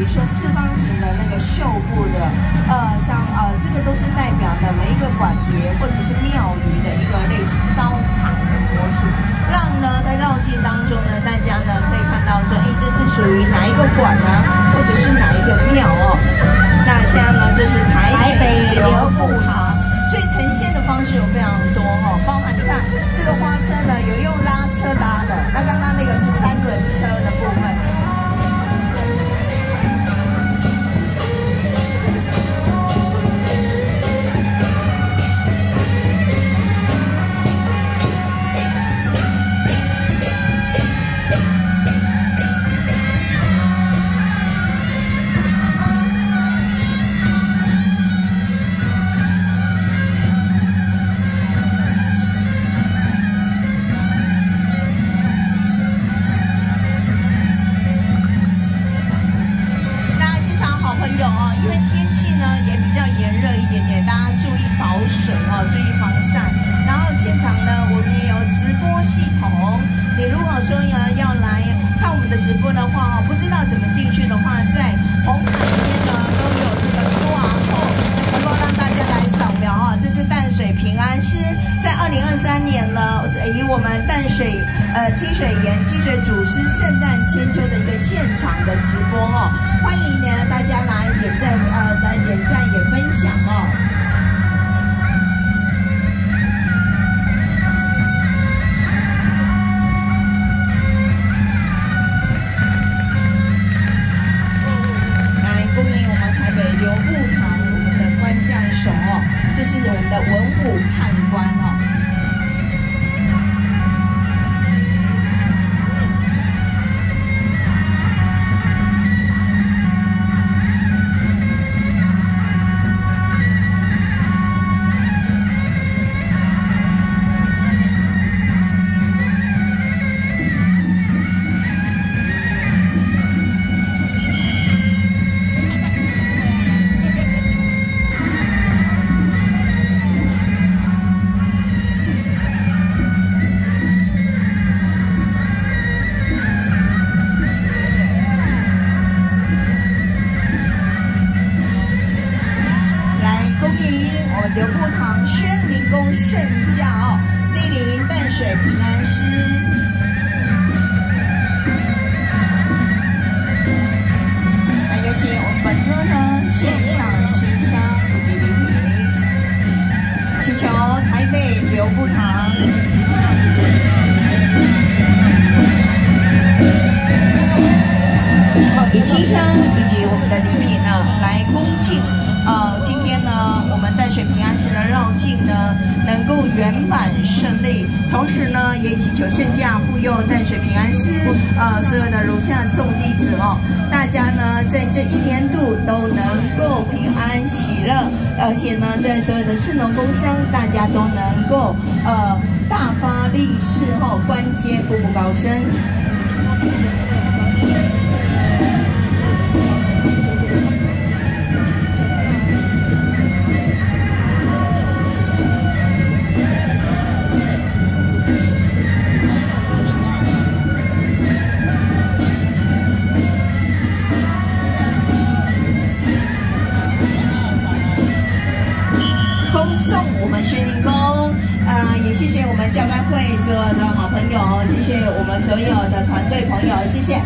比如说四方形的那个绣布的呃像呃这个都是代表的每一个馆别或者是庙宇的一个类似招牌的模式。让呢在绕境当中呢大家呢可以看到说诶这是属于哪一个馆呢？或者是哪一个水哦，注意防晒。然后现场呢，我们也有直播系统。你如果说要要来看我们的直播的话哦，不知道怎么进去的话，在红毯里面呢都有这个 QR code，能够让大家来扫描啊。这是淡水平安师在二零二三年呢，以我们淡水呃清水岩清水祖师圣诞千秋的一个现场的直播哦，欢迎呢大家来点赞呃来点赞也分享哦。这是我们的文武刘步堂宣灵宫圣驾哦，莅临淡水平安师。那有请我们本科呢献上清香以及礼品，祈求台北刘步堂以清香以及我们的礼品呢来恭敬。圆满顺利，同时呢，也祈求圣驾护佑淡水平安师，呃，所有的如下众弟子哦，大家呢，在这一年度都能够平安喜乐，而且呢，在所有的市农工商，大家都能够呃大发利市哦，关节步步高升。送我们宣宁宫，啊，也谢谢我们教官会所有的好朋友，谢谢我们所有的团队朋友，谢谢。